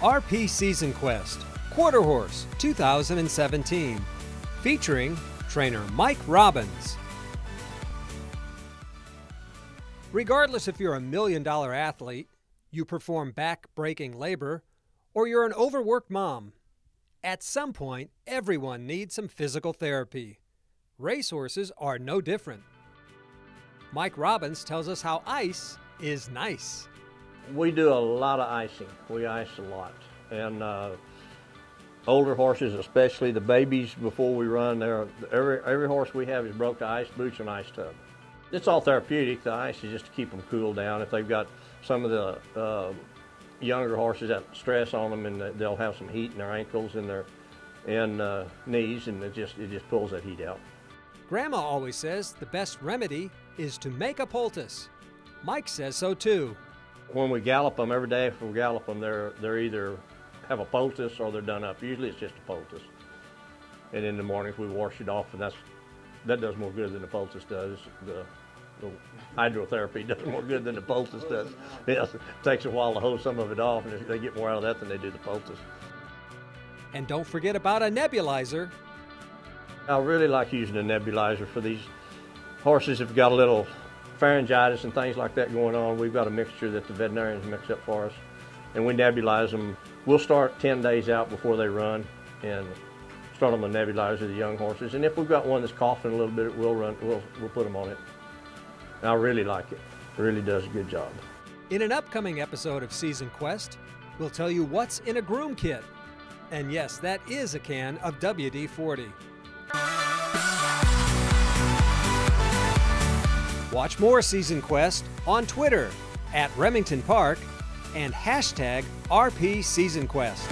RP Season Quest Quarter Horse 2017, featuring trainer Mike Robbins. Regardless if you're a million dollar athlete, you perform back breaking labor, or you're an overworked mom, at some point, everyone needs some physical therapy. Racehorses are no different. Mike Robbins tells us how ice is nice. We do a lot of icing. We ice a lot. And uh, older horses, especially the babies before we run, every, every horse we have is broke to ice boots and ice tub. It's all therapeutic. The ice is just to keep them cool down. If they've got some of the uh, younger horses that stress on them and they'll have some heat in their ankles and their and uh, knees and it just it just pulls that heat out. Grandma always says the best remedy is to make a poultice. Mike says so too. When we gallop them every day, if we gallop them, they're they're either have a poultice or they're done up. Usually it's just a poultice. And in the mornings we wash it off, and that's that does more good than the poultice does. The the hydrotherapy does more good than the poultice does. Yes, it takes a while to hold some of it off, and they get more out of that than they do the poultice. And don't forget about a nebulizer. I really like using a nebulizer for these horses have got a little pharyngitis and things like that going on. We've got a mixture that the veterinarians mix up for us, and we nebulize them. We'll start 10 days out before they run, and start on the nebulizer, the young horses. And if we've got one that's coughing a little bit, we'll run. We'll we'll put them on it. I really like it. It really does a good job. In an upcoming episode of Season Quest, we'll tell you what's in a groom kit. And yes, that is a can of WD 40. Watch more Season Quest on Twitter at Remington Park and hashtag RP Season Quest.